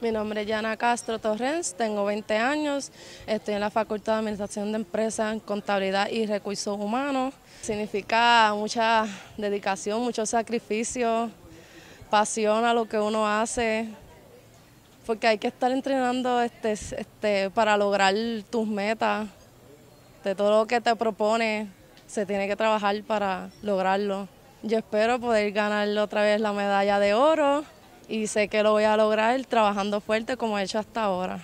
Mi nombre es Yana Castro Torrens, tengo 20 años, estoy en la Facultad de Administración de Empresas, Contabilidad y Recursos Humanos. Significa mucha dedicación, mucho sacrificio, pasión a lo que uno hace, porque hay que estar entrenando este, este, para lograr tus metas, de todo lo que te propone, se tiene que trabajar para lograrlo. Yo espero poder ganar otra vez la medalla de oro y sé que lo voy a lograr trabajando fuerte como he hecho hasta ahora.